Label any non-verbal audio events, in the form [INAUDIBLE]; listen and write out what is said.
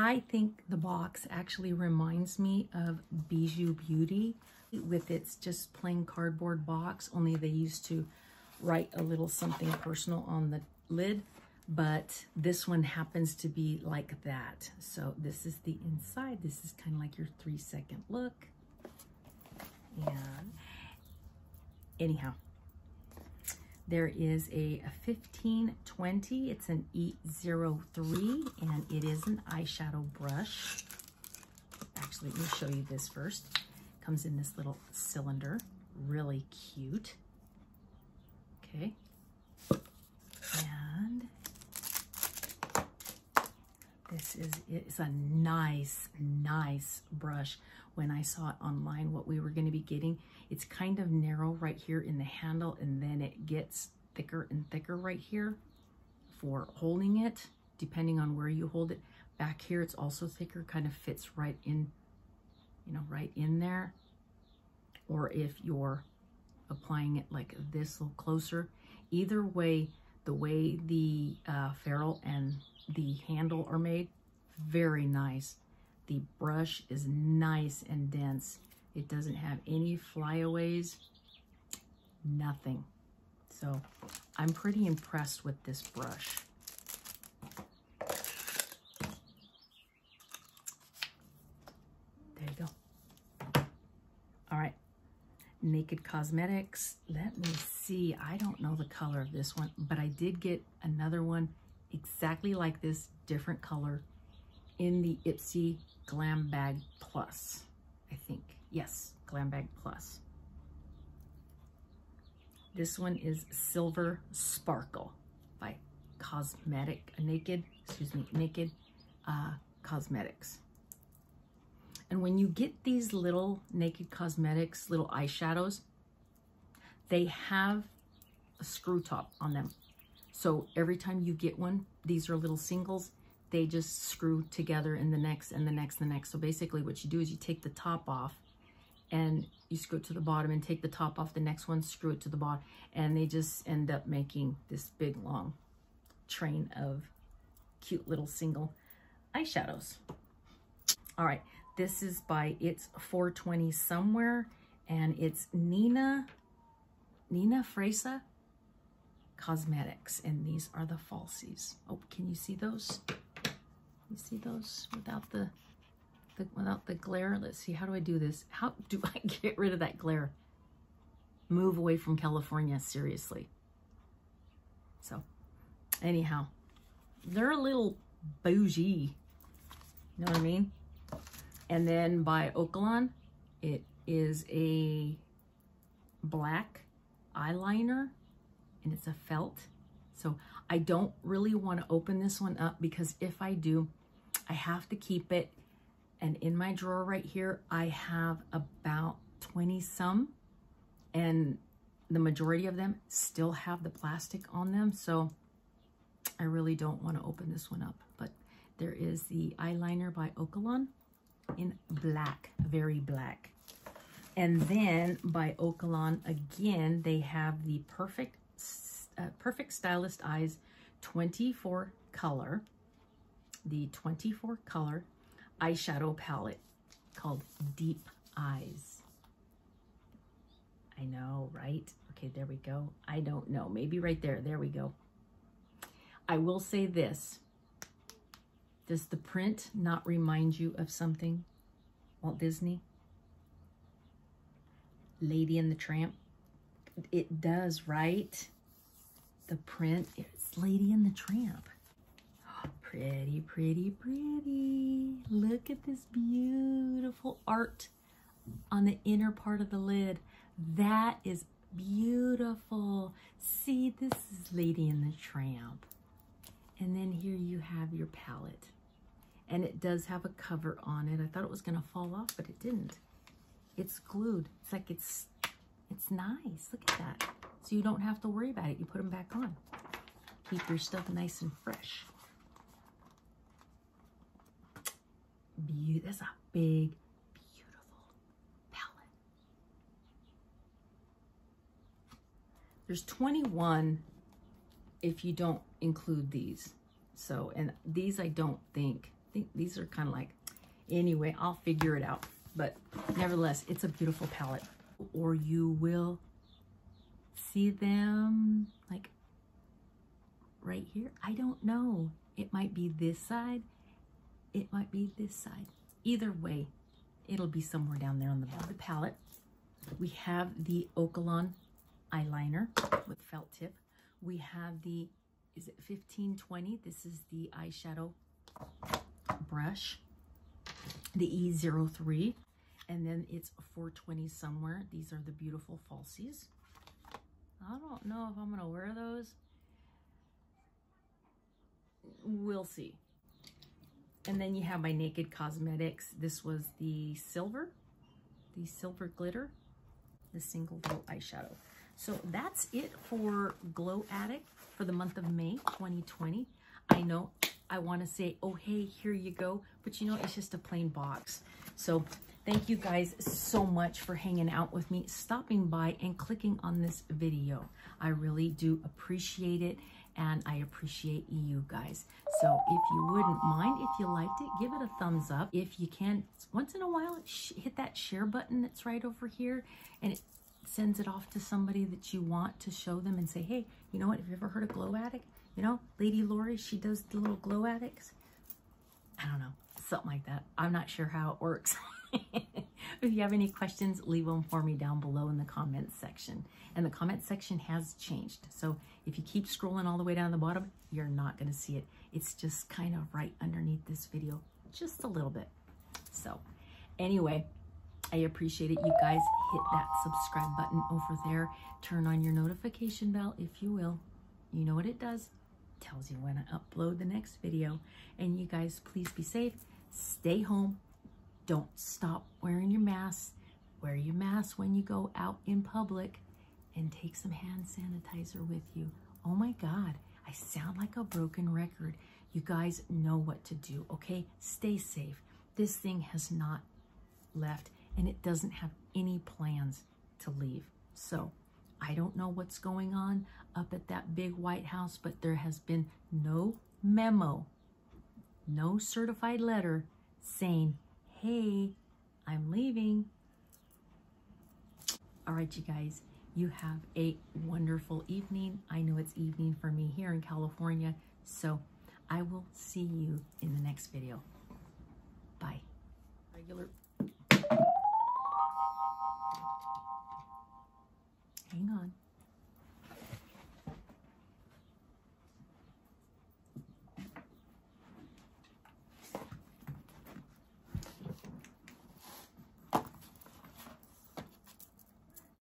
I think the box actually reminds me of Bijou Beauty with its just plain cardboard box, only they used to write a little something personal on the lid, but this one happens to be like that. So this is the inside. This is kind of like your three second look. And anyhow, there is a 1520. It's an E03 and it is an eyeshadow brush. Actually, let me show you this first. Comes in this little cylinder. Really cute. Okay. And this is it's a nice, nice brush. When I saw it online, what we were going to be getting, it's kind of narrow right here in the handle, and then it gets thicker and thicker right here for holding it, depending on where you hold it. Back here, it's also thicker, kind of fits right in, you know, right in there. Or if you're applying it like this a little closer. Either way, the way the uh, ferrule and the handle are made, very nice. The brush is nice and dense. It doesn't have any flyaways, nothing. So I'm pretty impressed with this brush. There you go. All right, Naked Cosmetics. Let me see. I don't know the color of this one, but I did get another one exactly like this, different color, in the Ipsy Glam Bag Plus, I think. Yes, Glam Bag Plus. This one is Silver Sparkle by Cosmetic, Naked, excuse me, Naked uh, Cosmetics. And when you get these little Naked Cosmetics, little eyeshadows, they have a screw top on them. So every time you get one, these are little singles, they just screw together in the next and the next and the next. So basically what you do is you take the top off and you screw it to the bottom and take the top off the next one, screw it to the bottom, and they just end up making this big long train of cute little single eyeshadows. All right, this is by It's 420 Somewhere, and it's Nina, Nina Fresa Cosmetics, and these are the falsies. Oh, can you see those? You see those without the the, without the glare. Let's see, how do I do this? How do [LAUGHS] I get rid of that glare? Move away from California, seriously. So, anyhow, they're a little bougie. You know what I mean? And then by Okalan, it is a black eyeliner and it's a felt. So I don't really want to open this one up because if I do, I have to keep it and in my drawer right here, I have about 20 some and the majority of them still have the plastic on them. So I really don't want to open this one up, but there is the eyeliner by Okalan in black, very black. And then by Okalan, again, they have the Perfect, uh, Perfect Stylist Eyes 24 color, the 24 color eyeshadow palette called Deep Eyes. I know, right? Okay, there we go. I don't know. Maybe right there. There we go. I will say this. Does the print not remind you of something? Walt Disney? Lady and the Tramp? It does, right? The print, it's Lady and the Tramp. [GASPS] Pretty, pretty, pretty. Look at this beautiful art on the inner part of the lid. That is beautiful. See, this is Lady and the Tramp. And then here you have your palette. And it does have a cover on it. I thought it was gonna fall off, but it didn't. It's glued. It's like it's, it's nice. Look at that. So you don't have to worry about it. You put them back on. Keep your stuff nice and fresh. Be that's a big, beautiful palette. There's 21 if you don't include these. So, and these I don't think I think these are kind of like, anyway, I'll figure it out. But nevertheless, it's a beautiful palette. Or you will see them like right here. I don't know. It might be this side. It might be this side. Either way, it'll be somewhere down there on the bottom of the palette. We have the Okalan eyeliner with felt tip. We have the, is it 1520? This is the eyeshadow brush, the E03. And then it's 420 somewhere. These are the beautiful falsies. I don't know if I'm going to wear those. We'll see. And then you have my Naked Cosmetics. This was the silver, the silver glitter, the single little eyeshadow. So that's it for Glow Addict for the month of May 2020. I know I want to say, oh, hey, here you go. But you know, it's just a plain box. So thank you guys so much for hanging out with me, stopping by and clicking on this video. I really do appreciate it and I appreciate you guys. So if you wouldn't mind, if you liked it, give it a thumbs up. If you can, once in a while, hit that share button that's right over here and it sends it off to somebody that you want to show them and say, hey, you know what, have you ever heard of Glow Addict? You know, Lady Lori, she does the little Glow Addicts. I don't know, something like that. I'm not sure how it works. [LAUGHS] [LAUGHS] if you have any questions, leave them for me down below in the comments section. And the comment section has changed. So if you keep scrolling all the way down the bottom, you're not going to see it. It's just kind of right underneath this video, just a little bit. So anyway, I appreciate it. You guys hit that subscribe button over there. Turn on your notification bell if you will. You know what it does. tells you when I upload the next video. And you guys, please be safe. Stay home don't stop wearing your mask. Wear your mask when you go out in public and take some hand sanitizer with you. Oh my God, I sound like a broken record. You guys know what to do, okay? Stay safe. This thing has not left and it doesn't have any plans to leave. So I don't know what's going on up at that big White House, but there has been no memo, no certified letter saying hey, I'm leaving. All right, you guys, you have a wonderful evening. I know it's evening for me here in California, so I will see you in the next video. Bye. Regular. Hang on.